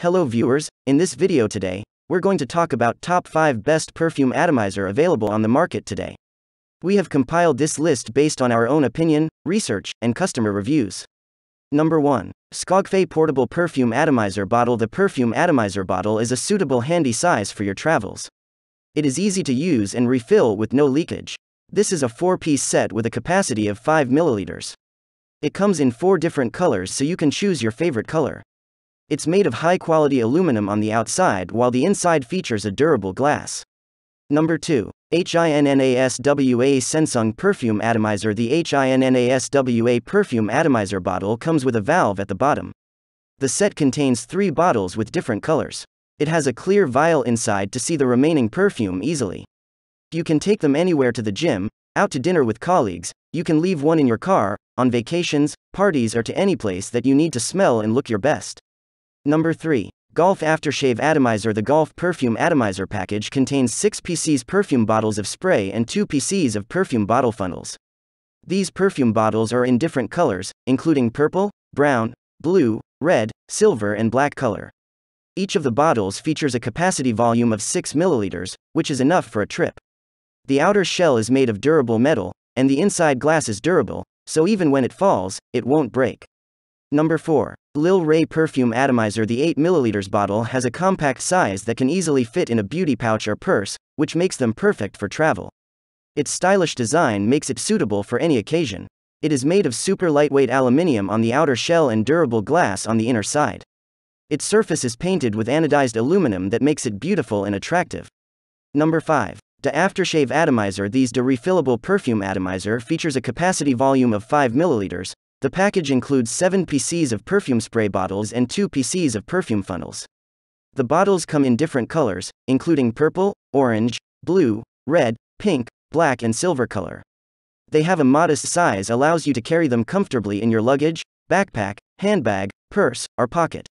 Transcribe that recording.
Hello viewers, in this video today, we're going to talk about top 5 best perfume atomizer available on the market today. We have compiled this list based on our own opinion, research, and customer reviews. Number 1. Skogfe Portable Perfume Atomizer Bottle The perfume atomizer bottle is a suitable handy size for your travels. It is easy to use and refill with no leakage. This is a 4-piece set with a capacity of 5 milliliters. It comes in 4 different colors so you can choose your favorite color. It's made of high quality aluminum on the outside while the inside features a durable glass. Number 2. HINNASWA Censung Perfume Atomizer The HINNASWA perfume atomizer bottle comes with a valve at the bottom. The set contains three bottles with different colors. It has a clear vial inside to see the remaining perfume easily. You can take them anywhere to the gym, out to dinner with colleagues, you can leave one in your car, on vacations, parties, or to any place that you need to smell and look your best. Number 3. Golf Aftershave Atomizer The Golf Perfume Atomizer package contains 6 PCs perfume bottles of spray and 2 PCs of perfume bottle funnels. These perfume bottles are in different colors, including purple, brown, blue, red, silver, and black color. Each of the bottles features a capacity volume of 6 milliliters, which is enough for a trip. The outer shell is made of durable metal, and the inside glass is durable, so even when it falls, it won't break. Number 4. Lil Ray Perfume Atomizer The 8 ml bottle has a compact size that can easily fit in a beauty pouch or purse, which makes them perfect for travel. Its stylish design makes it suitable for any occasion. It is made of super lightweight aluminium on the outer shell and durable glass on the inner side. Its surface is painted with anodized aluminum that makes it beautiful and attractive. Number 5. The Aftershave Atomizer These De refillable perfume atomizer features a capacity volume of 5 milliliters. The package includes 7 PCs of perfume spray bottles and 2 PCs of perfume funnels. The bottles come in different colors, including purple, orange, blue, red, pink, black and silver color. They have a modest size allows you to carry them comfortably in your luggage, backpack, handbag, purse, or pocket.